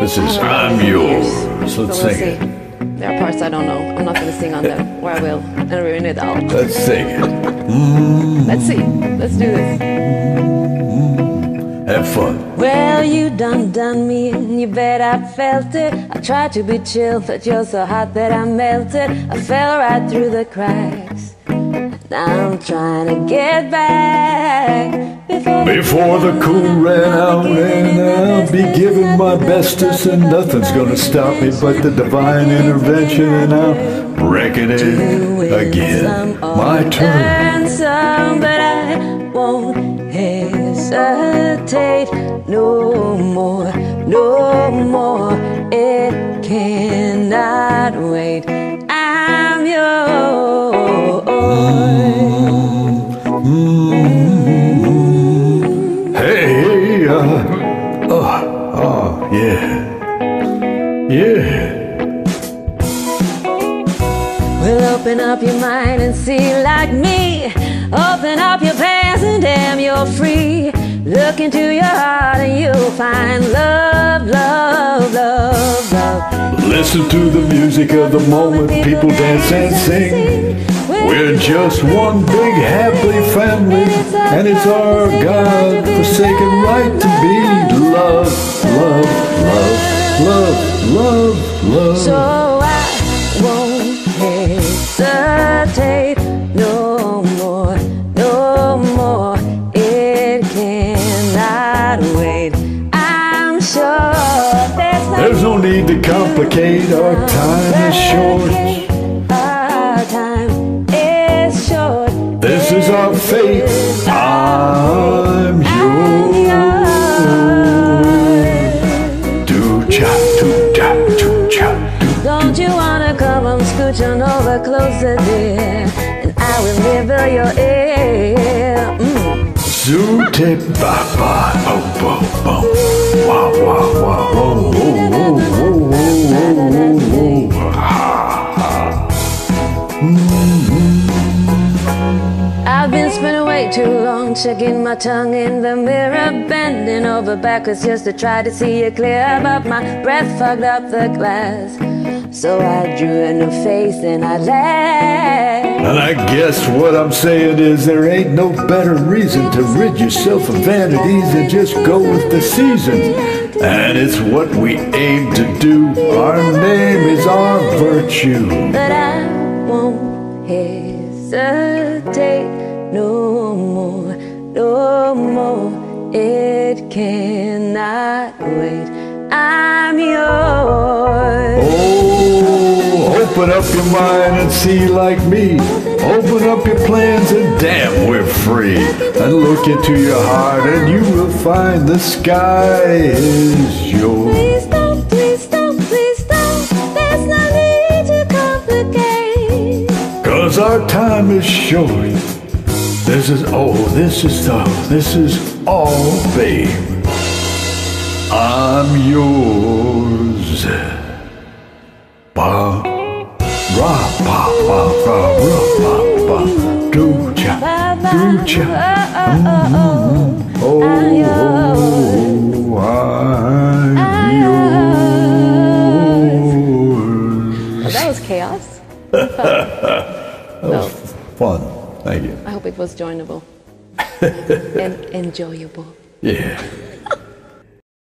This is I'm done it in Yours. So let's sing it. There are parts I don't know. I'm not gonna sing on them, or I will, and ruin it all. Let's sing it. Mm. Let's see. Let's do this. Mm. Have fun. Well, you done done me, and you bet I felt it. I tried to be chill, but you're so hot that I melted. I fell right through the cracks. I'm trying to get back before, Before the cool ran out, and I'll be giving my bestest, and nothing's gonna stop me but the divine intervention, and I'll reckon it again. My turn. And some, but I won't hesitate no more, no more. It cannot wait. Yeah, yeah. Well, open up your mind and see like me. Open up your pants and damn, you're free. Look into your heart and you'll find love, love, love, love. Listen to the music of the moment, people dance and sing. We're just one big happy family, and it's our God forsaken right to be love, love, love, love, love, love. So I won't hesitate no more, no more. It cannot wait. I'm sure there's no There's no need to complicate, our time is short. Over closer, dear? And. Mm. Oh oh oh oh oh oh oh oh ha I've been spending way too long checking my tongue in the mirror, bending over backwards just to try to see it clear. But my breath fogged up the glass, so I drew a new face and I laughed. And I guess what I'm saying is there ain't no better reason to rid yourself of vanities than just go with the season. And it's what we aim to do. Our name is our virtue. But I won't hesitate no more, no more. It cannot wait. I'm yours. Open up your mind and see like me. Open up your plans and damn, we're free. And look into your heart and you will find the sky is yours. Please don't, please don't, please don't. There's no need to complicate. Cause our time is short. This is, oh, this is the, this is all, babe. I'm yours. Do cha, do cha. Mm-hmm. Oh, oh, I'm yours. That was chaos. That was fun. Thank you. I hope it was joinable and enjoyable. Yeah.